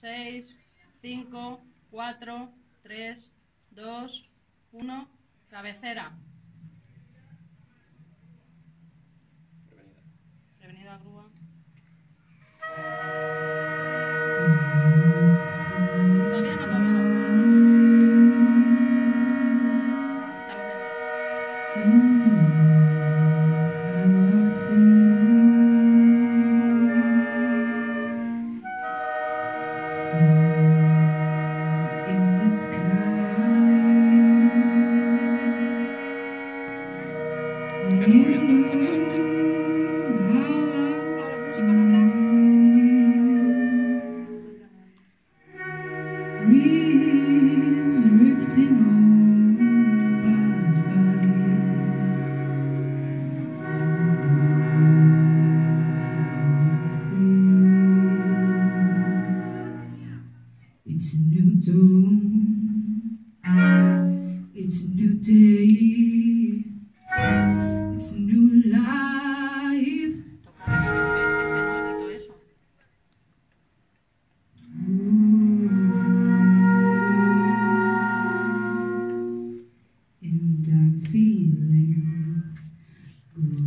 6, 5, 4, 3, 2, 1. Cabecera. Breeze drifting on by. It's a new dawn. It's a new day. feeling good.